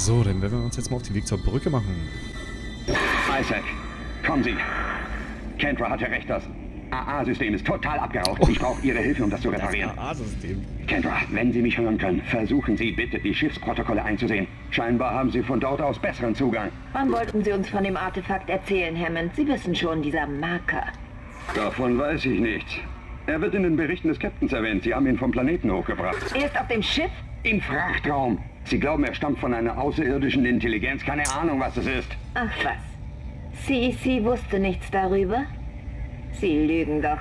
So, dann werden wir uns jetzt mal auf den Weg zur Brücke machen. Isaac, kommen Sie. Kendra hatte recht, das AA-System ist total abgeraucht. Ich brauche Ihre Hilfe, um das zu reparieren. AA-System. Kendra, wenn Sie mich hören können, versuchen Sie bitte, die Schiffsprotokolle einzusehen. Scheinbar haben Sie von dort aus besseren Zugang. Wann wollten Sie uns von dem Artefakt erzählen, Hammond? Sie wissen schon, dieser Marker. Davon weiß ich nichts. Er wird in den Berichten des Captains erwähnt. Sie haben ihn vom Planeten hochgebracht. Er ist auf dem Schiff? Im Frachtraum. Sie glauben, er stammt von einer außerirdischen Intelligenz. Keine Ahnung, was es ist. Ach was. CEC wusste nichts darüber? Sie lügen doch.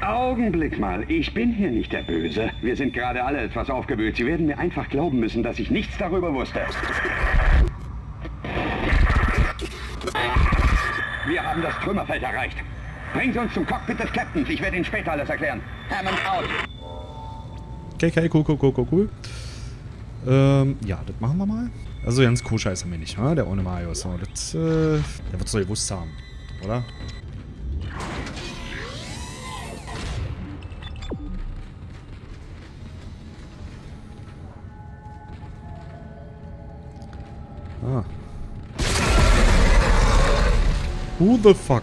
Augenblick mal, ich bin hier nicht der Böse. Wir sind gerade alle etwas aufgewühlt. Sie werden mir einfach glauben müssen, dass ich nichts darüber wusste. Wir haben das Trümmerfeld erreicht. Bringen Sie uns zum Cockpit des Captains. Ich werde Ihnen später alles erklären. Hammond out. Okay, okay, cool, cool, cool, cool, cool. Ähm, ja, das machen wir mal. Also ganz koscher ist er mir nicht, ne? Der ohne Mario. So, das, äh, der wird es doch gewusst haben, oder? Ah. Who the fuck?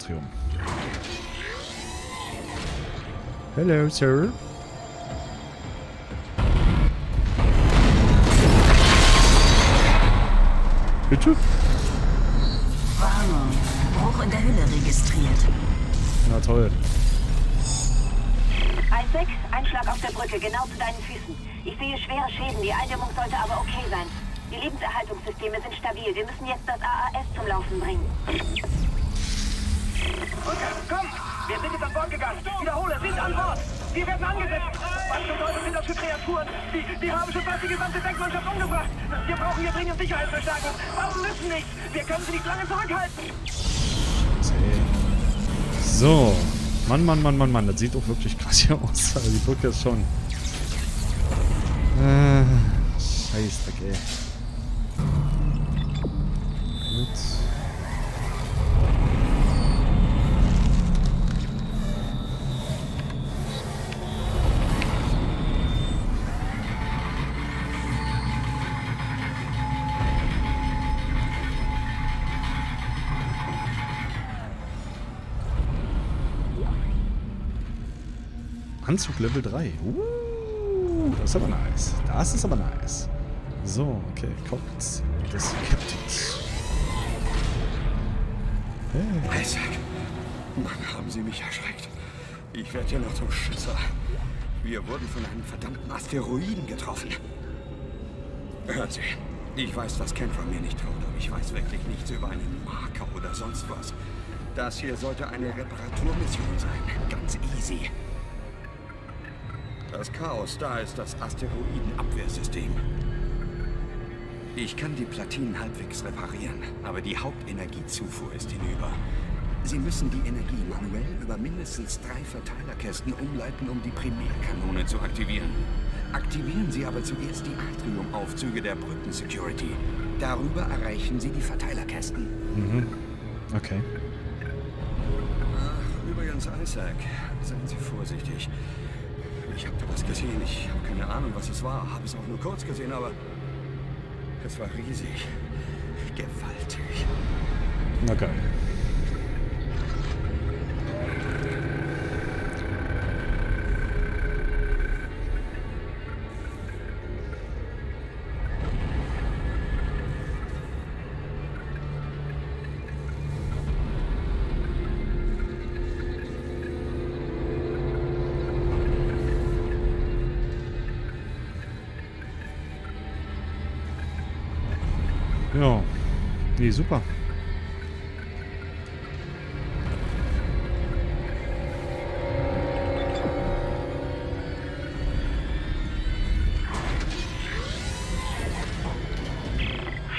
Hauptatrium. Hello, sir. Bitte? Warnung. Bruch in der Hülle registriert. Na toll. Isaac, Einschlag auf der Brücke, genau zu deinen Füßen. Ich sehe schwere Schäden, die Eindämmung sollte aber okay sein. Die Lebenserhaltungssysteme sind stabil. Wir müssen jetzt das AAS zum Laufen bringen. Rücker, komm! Wir sind jetzt an Bord gegangen. Wiederhole, sind an Bord. Wir werden angesetzt. Was zum Teufel sind das für Kreaturen? Die, die haben schon fast die gesamte Deckmannschaft umgebracht. Wir brauchen hier dringend Sicherheitsverstärkung. Warum müssen nicht? Wir können sie nicht lange zurückhalten. So. Mann, Mann, Mann, Mann, Mann. Das sieht doch wirklich krass hier aus. Also die Brücke ist schon... Äh, scheiße, okay. Gut. Anzug Level 3. Uh, das ist aber nice. Das ist aber nice. So, okay. Cockpit des Captains. Hey. Isaac, Mann, haben Sie mich erschreckt. Ich werde hier noch zum Schisser. Wir wurden von einem verdammten Asteroiden getroffen. Hören Sie, ich weiß, dass Kendra mir nicht traut, aber ich weiß wirklich nichts über einen Marker oder sonst was. Das hier sollte eine Reparaturmission sein. Ganz easy. Das Chaos da ist das Asteroidenabwehrsystem. Ich kann die Platinen halbwegs reparieren, aber die Hauptenergiezufuhr ist hinüber. Sie müssen die Energie manuell über mindestens drei Verteilerkästen umleiten, um die Primärkanone zu aktivieren. Aktivieren Sie aber zuerst die Atriumaufzüge der Brücken-Security. Darüber erreichen Sie die Verteilerkästen. Mhm. Okay. Ach, übrigens, Isaac, seien Sie vorsichtig. Ich habe da was gesehen. Ich habe keine Ahnung, was es war. Habe es auch nur kurz gesehen, aber es war riesig. Gewaltig. Na geil. Ja. Nee, super.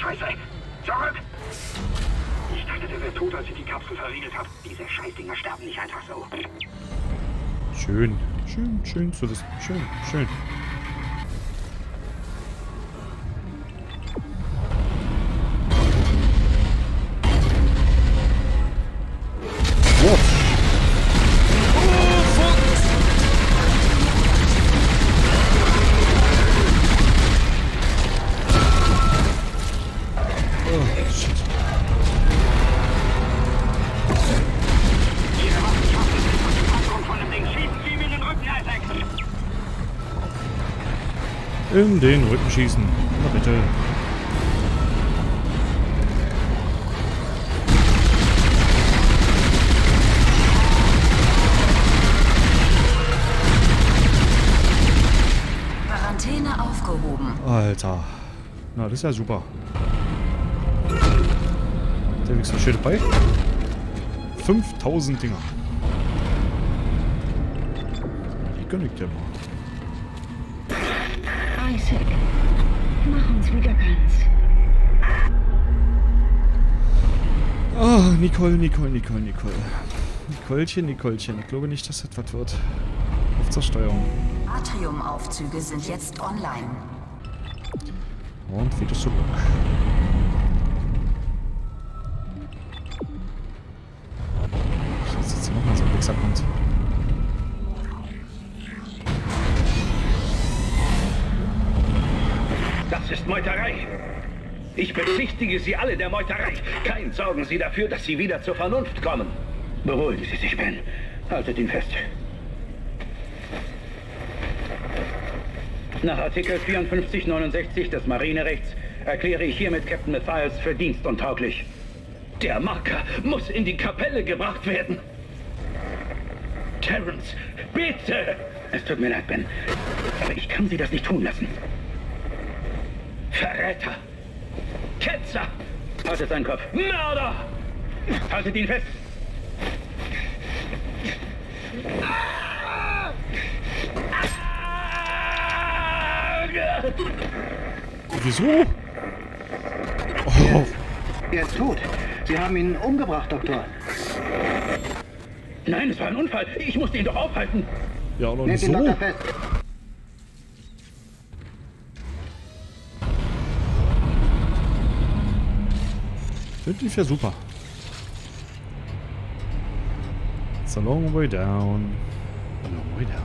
Scheiße! Zurück! Ich dachte, der wäre tot, als ich die Kapsel verriegelt habe. Diese Scheißdinger sterben nicht einfach so. Schön. Schön, schön zu wissen. Schön, schön. In den Rücken schießen. Na bitte. Quarantäne aufgehoben. Alter. Na, das ist ja super. Der wenigstens schön dabei. 5000 Dinger. Die gönn ich dir mal. Isaac, mach uns wieder ganz. Ah, Nicole, Nicole, Nicole, Nicole. Nicolchen, Nicolchen. Ich glaube nicht, dass das was wird. Auf zur Steuerung. Atriumaufzüge sind jetzt online. Und wieder zurück. Ich bezichtige Sie alle der Meuterei. Kein sorgen Sie dafür, dass Sie wieder zur Vernunft kommen. Beruhigen Sie sich, Ben. Haltet ihn fest. Nach Artikel 5469 des Marinerechts erkläre ich hiermit Captain Mathias für dienstuntauglich. Der Marker muss in die Kapelle gebracht werden. Terence, bitte! Es tut mir leid, Ben, aber ich kann Sie das nicht tun lassen. Verräter! Ketzer! Haltet seinen Kopf! Mörder! Haltet ihn fest! Wieso? Oh, Er ist tot. Sie haben ihn umgebracht, Doktor. Nein, es war ein Unfall. Ich musste ihn doch aufhalten. ja, noch Nehmt so. Doktor fest. Das lief ja super. It's a long way down. A long way down.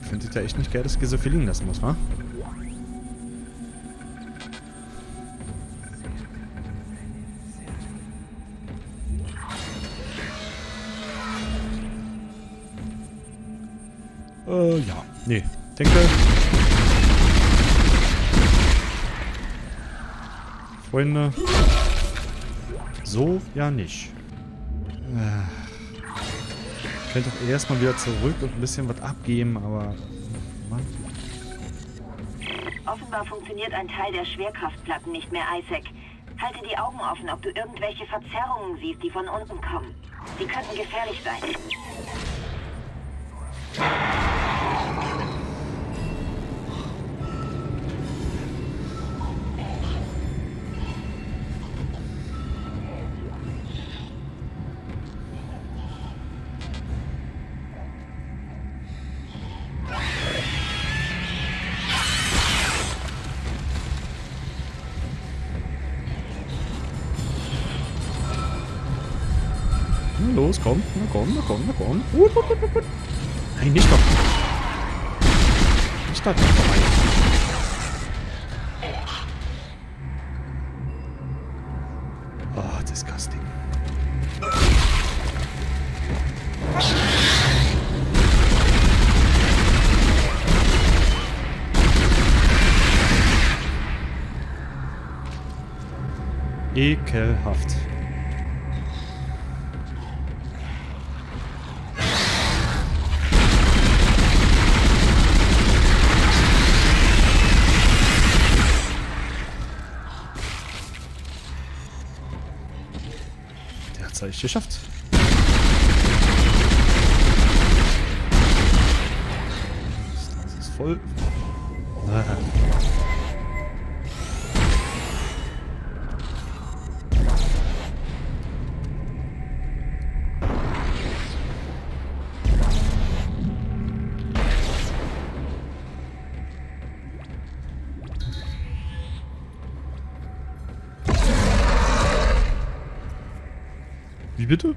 Ich finde es ja echt nicht geil, dass ich so viel liegen lassen muss, wa? Äh, ja. Nee. Denke. Freunde. So ja nicht. Äh. Könnt doch erstmal wieder zurück und ein bisschen was abgeben, aber. Mann. Offenbar funktioniert ein Teil der Schwerkraftplatten nicht mehr, Isaac. Halte die Augen offen, ob du irgendwelche Verzerrungen siehst, die von unten kommen. Sie könnten gefährlich sein. Los, komm. Na komm, na komm, na komm. Gut, gut, gut, gut. Nein, nicht doch. Nicht da vorbei. Oh, disgusting. Ekelhaft. ich geschafft. Das ist voll. Wie bitte?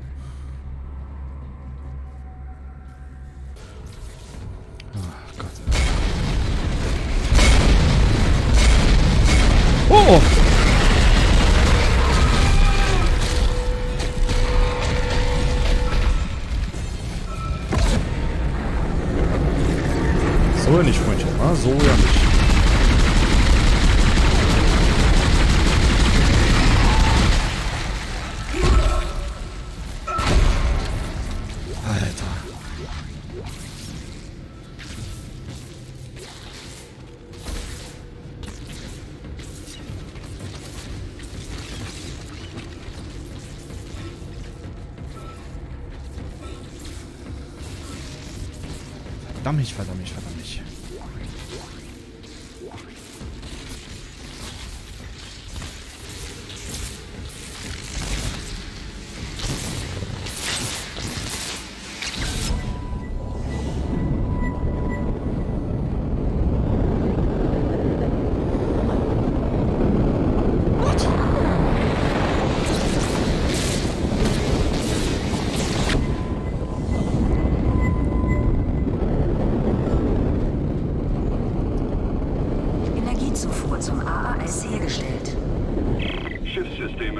Verdammt, verdammt, verdammt.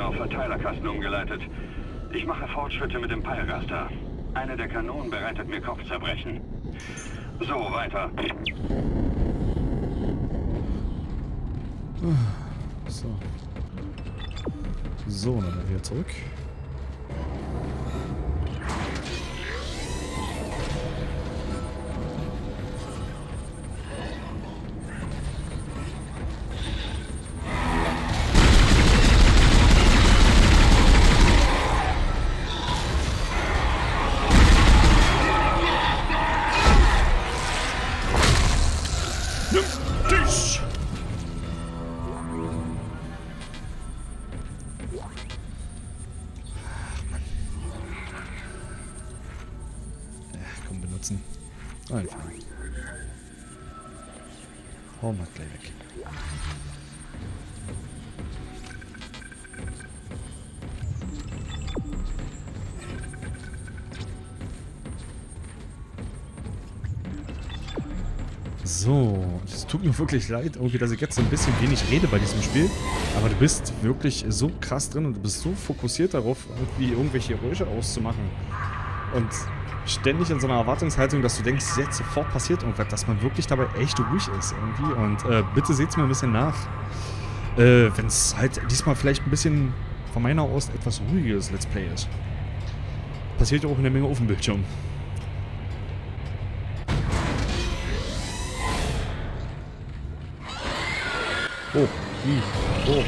Auf Verteilerkasten umgeleitet. Ich mache Fortschritte mit dem Peilgaster. Eine der Kanonen bereitet mir Kopfzerbrechen. So, weiter. So. So, dann wieder zurück. Benutzen. Einfach. Hau mal gleich weg. So, es tut mir wirklich leid, irgendwie, dass ich jetzt so ein bisschen wenig rede bei diesem Spiel. Aber du bist wirklich so krass drin und du bist so fokussiert darauf, irgendwie irgendwelche Geräusche auszumachen. Und ständig in so einer Erwartungshaltung, dass du denkst, jetzt sofort passiert irgendwas, dass man wirklich dabei echt ruhig ist irgendwie. Und äh, bitte seht's mir ein bisschen nach. Äh, wenn es halt diesmal vielleicht ein bisschen von meiner aus etwas ruhigeres Let's Play ist. Passiert ja auch eine Menge auf dem Bildschirm. Oh, wie? Oh.